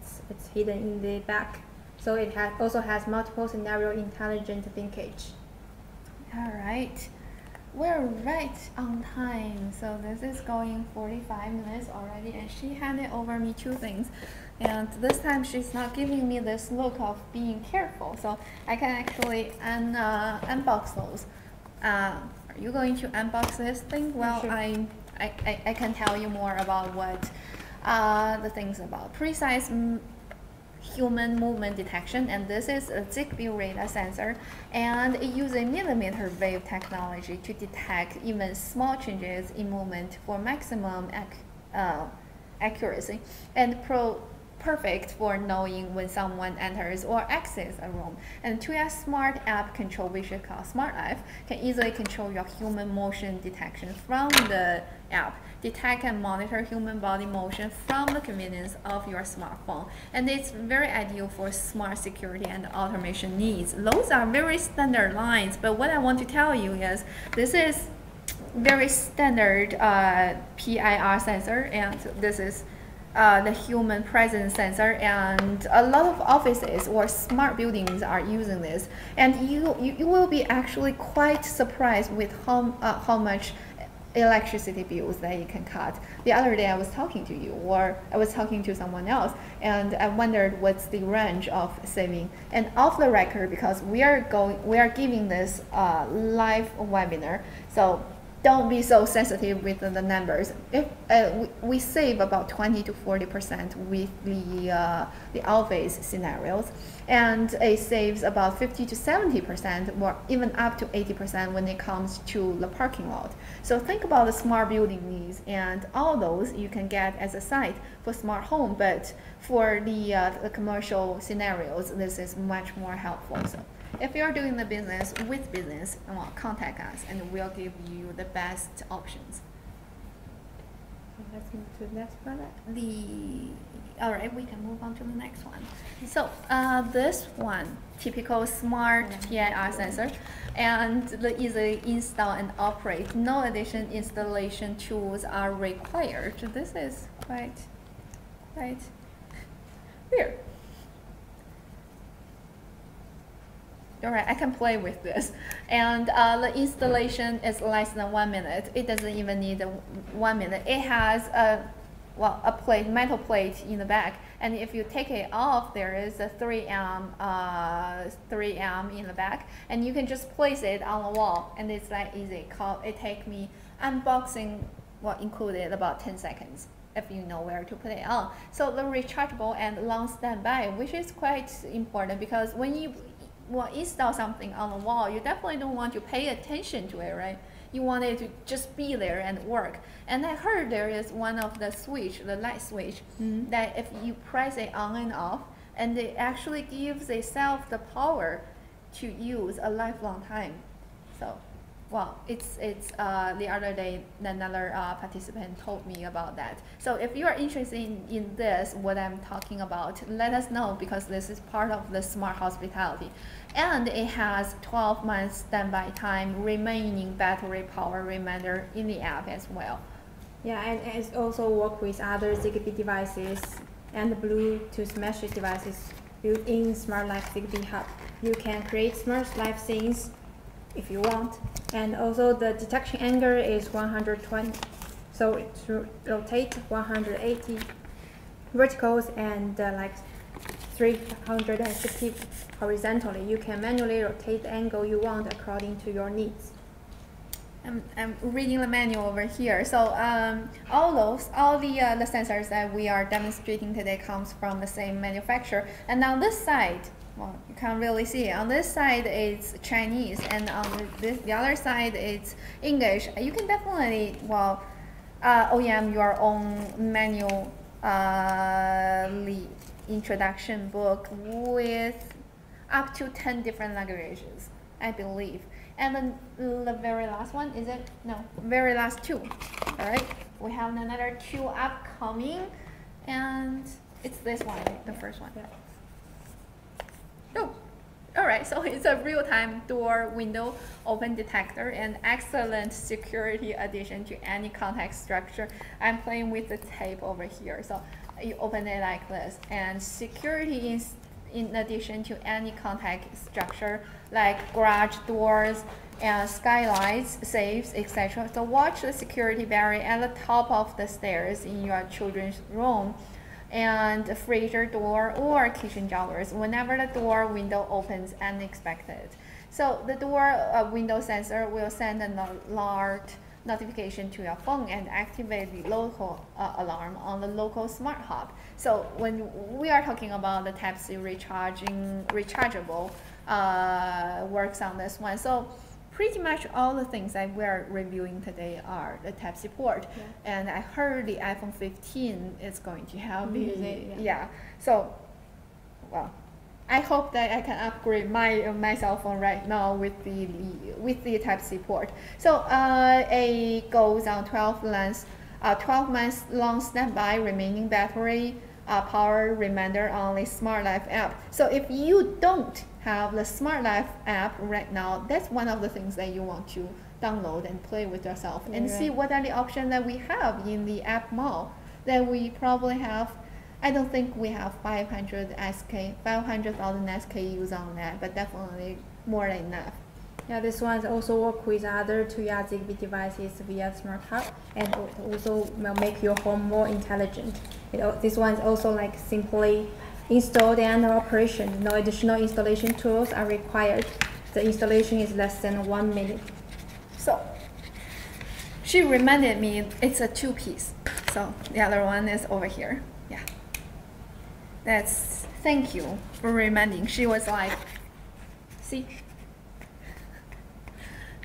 It's, it's hidden in the back. So it has, also has multiple scenario intelligent linkage. All right. We're right on time. So this is going 45 minutes already and she handed over me two things. And this time she's not giving me this look of being careful. So I can actually un, uh, unbox those. Uh, are you going to unbox this thing? Well, sure. I, I, I can tell you more about what uh, the things about. Precise human movement detection and this is a Zigbee radar sensor and it uses millimeter wave technology to detect even small changes in movement for maximum ac uh, accuracy and pro perfect for knowing when someone enters or exits a room. And 2S Smart app control, which is called Smart Life, can easily control your human motion detection from the app detect and monitor human body motion from the convenience of your smartphone. And it's very ideal for smart security and automation needs. Those are very standard lines, but what I want to tell you is this is very standard uh, PIR sensor, and this is uh, the human presence sensor and a lot of offices or smart buildings are using this and you, you, you will be actually quite surprised with how, uh, how much electricity bills that you can cut. The other day I was talking to you or I was talking to someone else and I wondered what's the range of saving. And off the record, because we are going, we are giving this uh, live webinar, so don't be so sensitive with the numbers. If uh, we, we, save about 20 to 40 percent with the uh, the office scenarios, and it saves about 50 to 70 percent, or even up to 80 percent when it comes to the parking lot. So think about the smart building needs, and all those you can get as a site for smart home. But for the, uh, the commercial scenarios, this is much more helpful. So. If you're doing the business with business, well, contact us and we'll give you the best options. Let's move to the next product. The all right, we can move on to the next one. So uh, this one, typical smart PIR sensor, and the easily install and operate. No additional installation tools are required. This is quite, quite weird. All right, I can play with this. And uh, the installation is less than one minute. It doesn't even need one minute. It has a, well, a plate, metal plate in the back. And if you take it off, there is a 3M, uh, 3M in the back. And you can just place it on the wall. And it's that easy. It take me unboxing, well, included about 10 seconds if you know where to put it on. So the rechargeable and long standby, which is quite important because when you well, install something on the wall, you definitely don't want to pay attention to it, right? You want it to just be there and work. And I heard there is one of the switch, the light switch, mm -hmm. that if you press it on and off, and it actually gives itself the power to use a lifelong time. So well, it's it's uh, the other day another uh, participant told me about that. So if you are interested in, in this, what I'm talking about, let us know because this is part of the smart hospitality, and it has 12 months standby time, remaining battery power reminder in the app as well. Yeah, and it also work with other Zigbee devices and Bluetooth mesh devices built in Smart Life Zigbee Hub. You can create Smart Life scenes if you want. And also the detection angle is 120. So it rotate 180 verticals and uh, like 360 horizontally. You can manually rotate the angle you want according to your needs. I'm, I'm reading the manual over here. So um, all those, all the, uh, the sensors that we are demonstrating today comes from the same manufacturer. And on this side, well, you can't really see. On this side, it's Chinese, and on this, the other side, it's English. You can definitely, well, uh, OEM your own manual uh, introduction book with up to 10 different languages, I believe. And then the very last one, is it? No, very last two. All right, we have another two upcoming, and it's this one, the first one. Yeah. Oh, all right, so it's a real-time door window open detector and excellent security addition to any contact structure. I'm playing with the tape over here. So you open it like this and security is in addition to any contact structure like garage doors and skylights, safes, etc. So watch the security barrier at the top of the stairs in your children's room and a freezer door or kitchen drawers whenever the door window opens unexpected. So the door uh, window sensor will send an alert notification to your phone and activate the local uh, alarm on the local smart hub. So when we are talking about the Type-C recharging, rechargeable uh, works on this one. So pretty much all the things that we're reviewing today are the Type-C port. Yeah. And I heard the iPhone 15 is going to have Mhm, the, yeah. yeah. So, well, I hope that I can upgrade my uh, my cell phone right now with the with the Type-C port. So uh, it goes on 12 months, uh, 12 months long standby remaining battery, uh, power reminder on the Smart Life app. So if you don't have the Smart Life app right now, that's one of the things that you want to download and play with yourself and see what are the options that we have in the app mall that we probably have I don't think we have 500 SK, 500,000 SKUs on that, but definitely more than enough. Yeah, this one also work with other Tuya Zigbee devices via Smart Hub and also will make your home more intelligent. It, this one is also like simply installed and operation. No additional installation tools are required. The installation is less than one minute. So she reminded me it's a two piece. So the other one is over here. Yeah. That's thank you for reminding. She was like, see.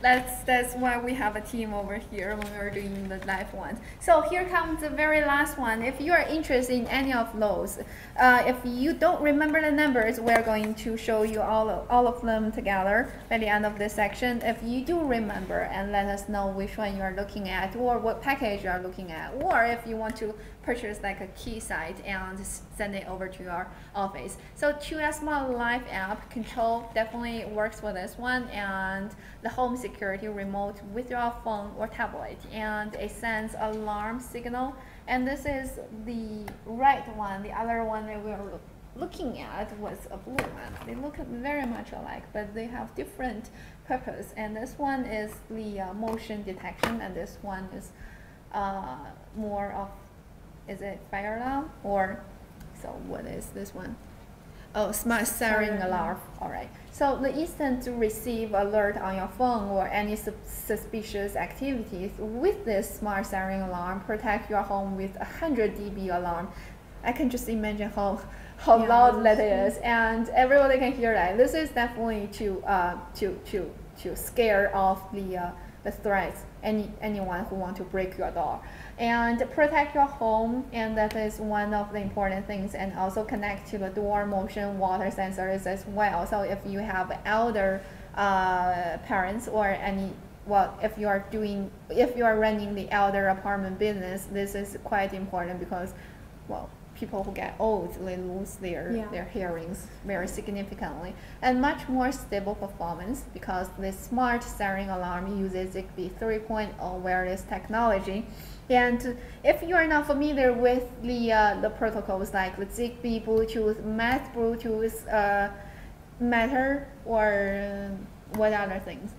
That's that's why we have a team over here when we're doing the live ones. So here comes the very last one. If you are interested in any of those, uh, if you don't remember the numbers, we're going to show you all of, all of them together by the end of this section. If you do remember and let us know which one you are looking at or what package you are looking at, or if you want to purchase like a key site and send it over to your office. So 2S Smart Life app control definitely works for this one and the home security remote with your phone or tablet and it sends alarm signal and this is the right one. The other one that we are looking at was a blue one. They look very much alike but they have different purpose and this one is the uh, motion detection and this one is uh, more of is it fire alarm or so what is this one? Oh, smart siren alarm. All right. So the instant to receive alert on your phone or any sus- suspicious activities with this smart siren alarm, protect your home with a 100 dB alarm. I can just imagine how how Yeah, loud that's- and everybody can hear that. This is definitely to uh to to to scare off the uh, the threats any anyone who want to break your door and protect your home and that is one of the important things and also connect to the door motion water sensors as well. So if you have elder uh, parents or any well if you are doing if you are running the elder apartment business this is quite important because well people who get old they lose their Yeah. their hearings very significantly. And much more stable performance because the smart siren alarm uses Zigbee 3.0 wireless technology and if you are not familiar with the uh, the protocols like the Zigbee Bluetooth, Mesh Bluetooth, uh, Matter, or uh, what other things?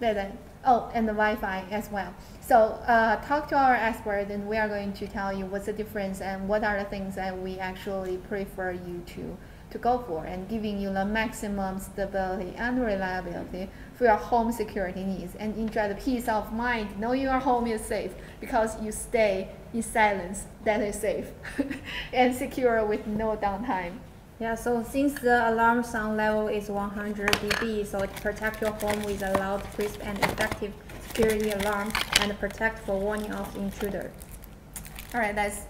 I- oh, and the Wi-Fi as well. So uh, talk to our expert, and we are going to tell you what's the difference and what are the things that we actually prefer you to to go for, and giving you the maximum stability and reliability for your home security needs, and enjoy the peace of mind knowing your home is safe because you stay in silence that is safe and secure with no downtime. Yeah, so since the alarm sound level is 100 dB, so it protect your home with a loud, crisp, and effective security alarm and protect for warning of intruder. All right, that's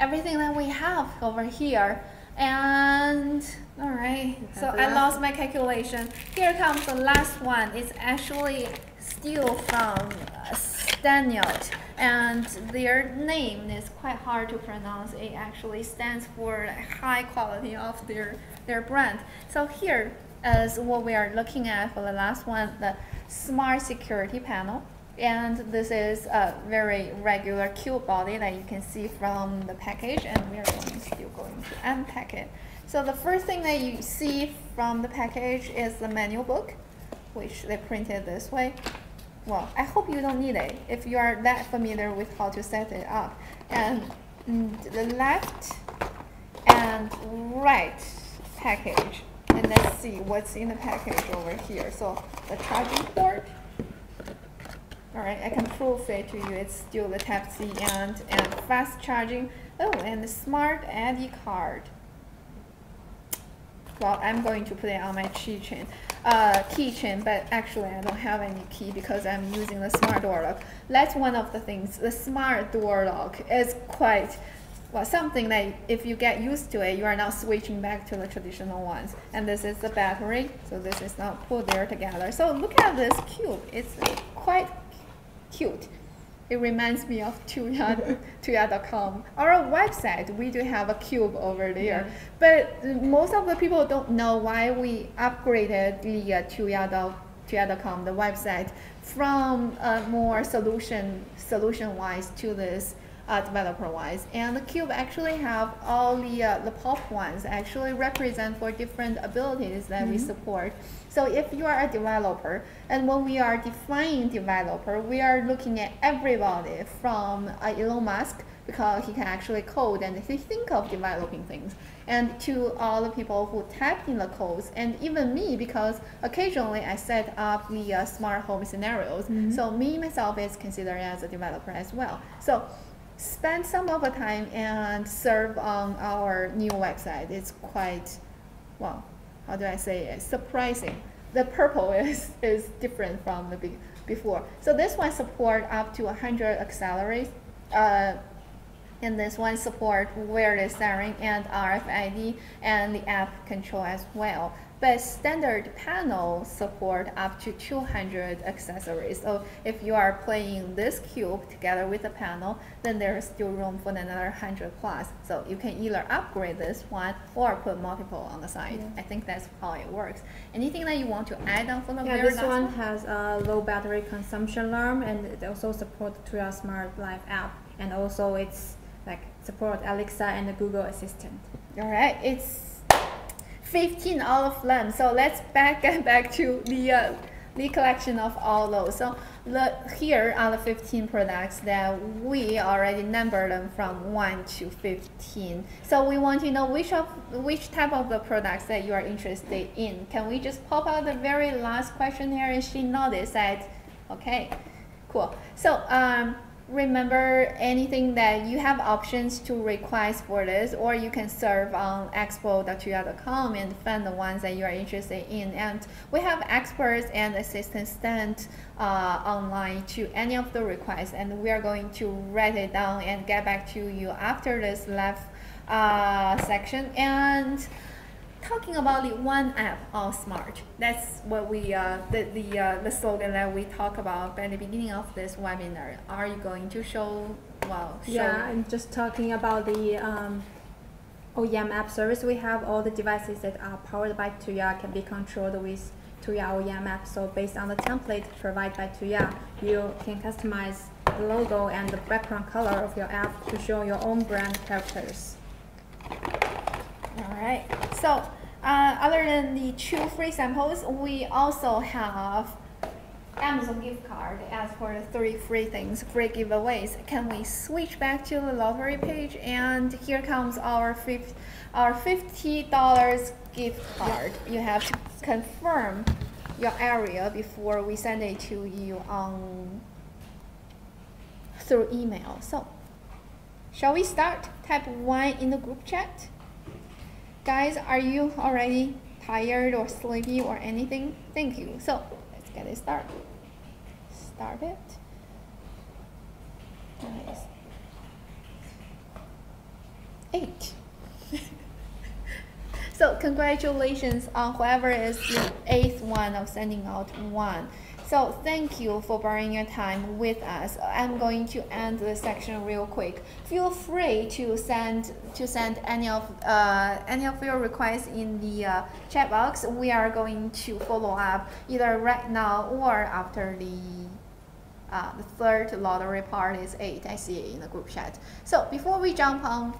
everything that we have over here. And all right, so I lost my calculation. Here comes the last one. It's actually still from uh, Staniot, and their name is quite hard to pronounce. It actually stands for high quality of their their brand. So here is what we are looking at for the last one, the smart security panel. And this is a very regular cube body that you can see from the package and we are going still going to unpack it. So the first thing that you see from the package is the manual book, which they printed this way. Well, I hope you don't need it if you are that familiar with how to set it up. And the left and right package. And let's see what's in the package over here. So the charging port. All right, I can prove it to you. It's still the Type C and and fast charging. Oh, and the smart ID card. well, I'm going to put it on my keychain, uh, keychain, but actually I don't have any key because I'm using the smart door lock. That's one of the things. The smart door lock is quite well, something that if you get used to it, you are not switching back to the traditional ones. And this is the battery, so this is not put there together. So look at this cube, it's quite cute. It reminds me of Tuya, Tuya.com. Our website, we do have a cube over there. Yeah. But most of the people don't know why we upgraded the uh, Tuya.com, the website, from a more solution solution-wise to this uh, developer-wise. And the cube actually have all the, uh, the pop ones actually represent for different abilities that mm -hmm. we mm-hmm. support. So if you are a developer, and when we are defining developer, we are looking at everybody from uh, Elon Musk, because he can actually code and he think of developing things and to all the people who type in the codes and even me because occasionally I set up the uh, smart home scenarios mm -hmm. so me myself is considered as a developer as well so spend some of the time and serve on our new website. It's quite, well, how do I say it, surprising. The purple is, is different from the be before. So this one support up to 100 accelerators. Uh, and this one support wireless siren and RFID and the app control as well but standard panel support up to 200 accessories. So if you are playing this cube together with the panel, then there is still room for another 100 plus. So you can either upgrade this one or put multiple on the side. Yeah. I think that's how it works. Anything that you want to add on for the yeah, this one, one has a low battery consumption alarm and it also supports Tuya Smart Life app and also it's like support Alexa and the Google Assistant. All right, it's 15 all of them. So let's back get back to the uh, the collection of all those. So the, here are the 15 products that we already numbered them from 1 to 15. So we want to know which of which type of the products that you are interested in. Can we just pop out the very last question here and she nodded said, okay, cool. So um, remember anything that you have options to request for this or you can serve on expo.tuya.com and find the ones that you are interested in. And we have experts and assistants stand uh, online to any of the requests and we are going to write it down and get back to you after this live uh, section. And talking about the one app all smart. That's what we uh, the the uh, the slogan that we talk about at the beginning of this webinar. Are you going to show well? Show yeah, I'm just talking about the um, OEM app service. We have all the devices that are powered by Tuya can be controlled with Tuya OEM app. So based on the template provided by Tuya, you can customize the logo and the background color of your app to show your own brand characters. Right. So uh, other than the two free samples, we also have Amazon gift card as for the three free things, free giveaways. Can we switch back to the lottery page? And here comes our 50, our $50 gift card. You have to confirm your area before we send it to you on through email. So, shall we start? Type 1 in the group chat. Guys, are you already tired or sleepy or anything? Thank you. So let's get it started. Start it. Nice. Eight. so congratulations on whoever is the eighth one of sending out one. So thank you for borrowing your time with us. I'm going to end the section real quick. Feel free to send to send any of uh, any of your requests in the uh, chat box. We are going to follow up either right now or after the uh, the third lottery part is 8. I see it in the group chat. So before we jump on,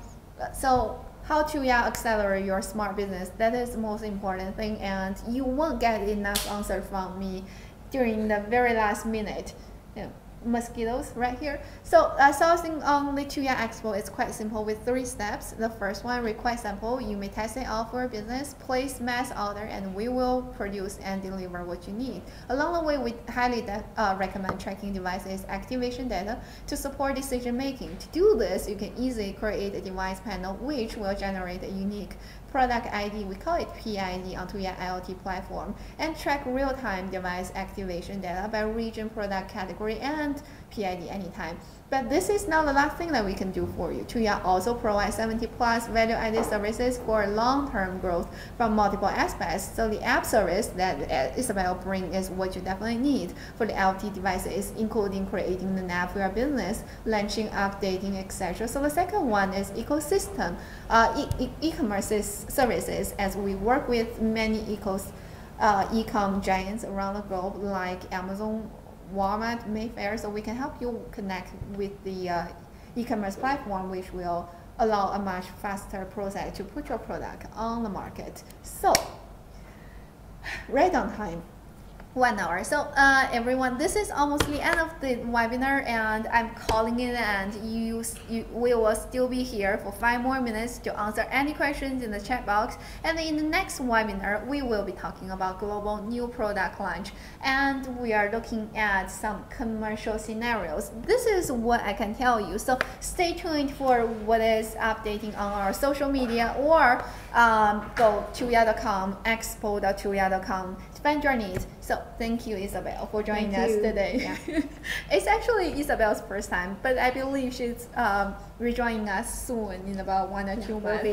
so how to yeah, accelerate your smart business, that is the most important thing and you won't get enough answer from me during the very last minute. You know, mosquitoes right here. So uh, sourcing on the Tuya Expo is quite simple with three steps. The first one, request sample. You may test it out for business, place mass order, and we will produce and deliver what you need. Along the way, we highly uh, recommend tracking devices activation data to support decision making. To do this, you can easily create a device panel which will generate a unique product ID, we call it PID, onto your IoT platform and track real-time device activation data by region, product category, and PID anytime. But this is not the last thing that we can do for you. Tuya also provides 70 plus value-added services for long-term growth from multiple aspects. So the app service that Isabel brings is what you definitely need for the IoT devices, including creating the app for your business, launching, updating, etc. So the second one is ecosystem, uh, e-commerce e services, as we work with many ecos, uh, e-com giants around the globe like Amazon, Walmart, Wayfair, so we can help you connect with the uh, e-commerce platform, which will allow a much faster process to put your product on the market. So, right on time one hour. So uh, everyone, this is almost the end of the webinar and I'm calling it and you, you, we will still be here for five more minutes to answer any questions in the chat box. And in the next webinar, we will be talking about global new product launch and we are looking at some commercial scenarios. This is what I can tell you. So stay tuned for what is updating on our social media or um, go to tuya.com, expo.tuya.com Spend your needs. So thank you, Isabel, for joining thank us you. today. Yeah. it's actually Isabel's first time, but I believe she's um, rejoining us soon in about one or two months.